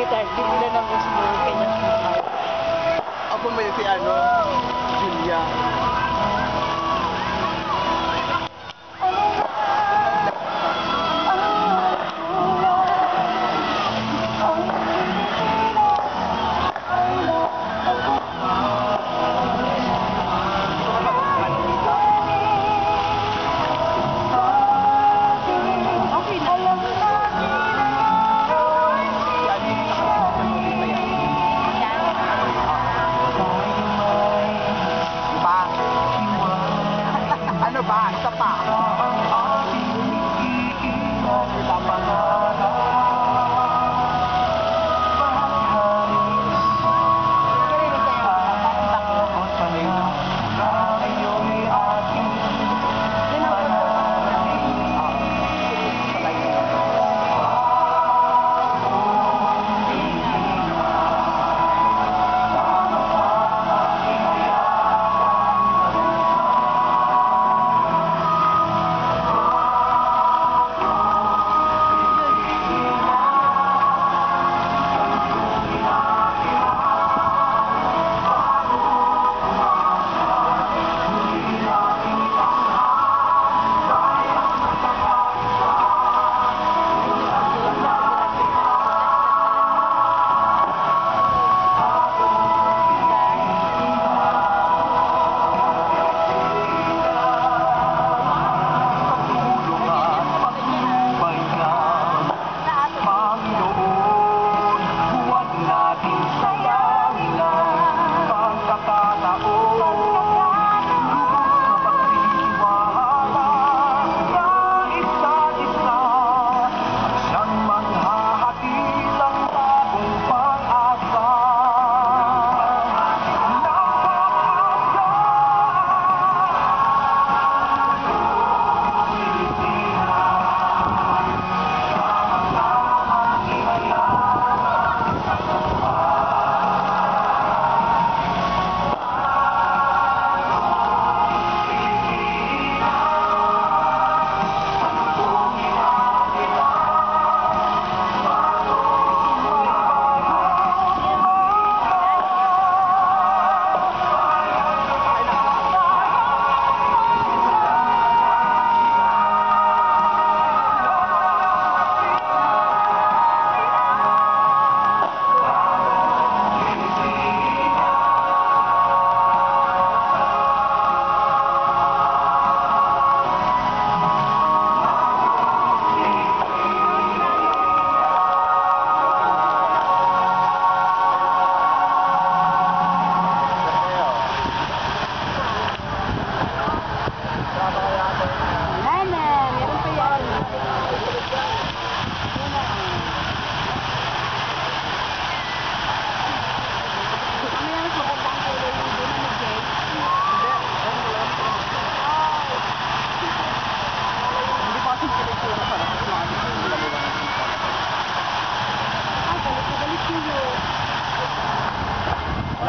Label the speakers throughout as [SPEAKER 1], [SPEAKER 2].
[SPEAKER 1] nakita, hindi nila nang gusto yung kanyang sweetheart.
[SPEAKER 2] Ako may si ano, Julia.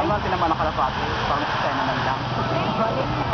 [SPEAKER 2] Tama, tinamaan ang kalapati. Parang sa naman lang.